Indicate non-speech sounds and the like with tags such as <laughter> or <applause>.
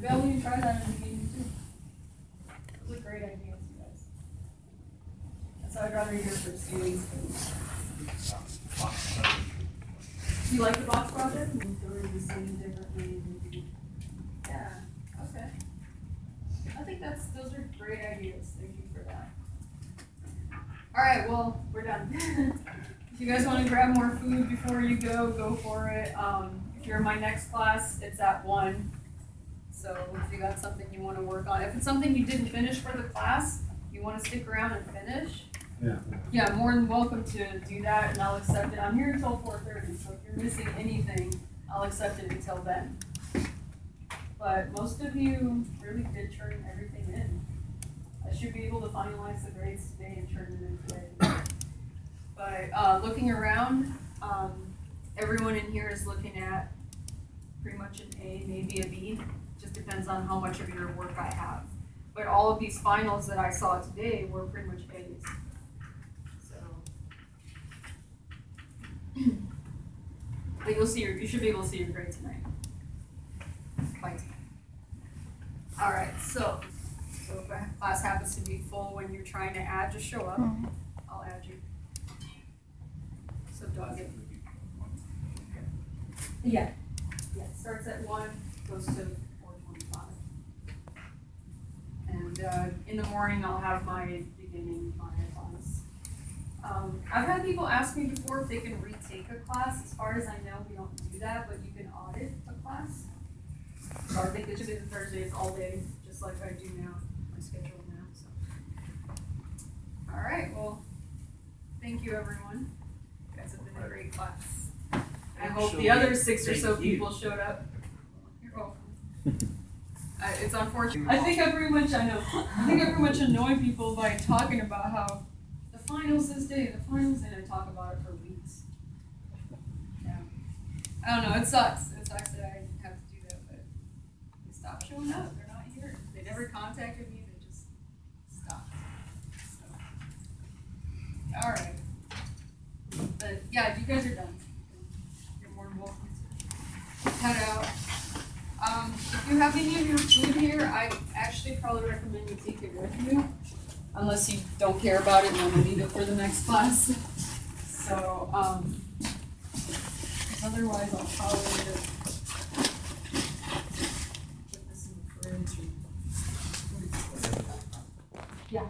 Maybe I'll even try that in the beginning too. Those are great ideas, you guys. So I'd rather hear from students. Do you like the box project? Move through the same differently. Yeah, okay. I think that's, those are great ideas. Thank you for that. All right, well, we're done. <laughs> If you guys wanna grab more food before you go, go for it. Um, if you're in my next class, it's at one. So if you got something you wanna work on, if it's something you didn't finish for the class, you wanna stick around and finish, Yeah. yeah, more than welcome to do that, and I'll accept it. I'm here until four thirty, so if you're missing anything, I'll accept it until then. But most of you really did turn everything in. I should be able to finalize the grades today and turn them in today. But, uh, looking around, um, everyone in here is looking at pretty much an A, maybe a B. Just depends on how much of your work I have. But all of these finals that I saw today were pretty much A's. So. But you'll see your, you should be able to see your grade tonight. By tonight. Alright, so, so if a class happens to be full when you're trying to add, just show up, mm-hmm. I'll add you. So dog it. Yeah, yeah, starts at one, goes to four twenty-five. And, uh, in the morning, I'll have my beginning class. Um, I've had people ask me before if they can retake a class. As far as I know, we don't do that, but you can audit a class. So I think it's Tuesdays and Thursdays all day, just like I do now, my schedule now, so. All right, well, thank you, everyone. You guys have been a great class. I hope the other six or so you. people showed up. You're welcome. <laughs> Uh, it's unfortunate. I think I pretty much, I know, I think I pretty much annoy people by talking about how the finals this day, the finals, and I talk about it for weeks. Yeah. I don't know, it sucks. It sucks that I have to do that, but they stop showing up. They're not here. They never contacted me. They just stopped. So. All right. But yeah, you guys are done cut out. Um, if you have any of your food here, I actually probably recommend you take it with you, unless you don't care about it and want to it for the next <laughs> class. So, um, otherwise, I'll probably just put this in the fridge. Yeah,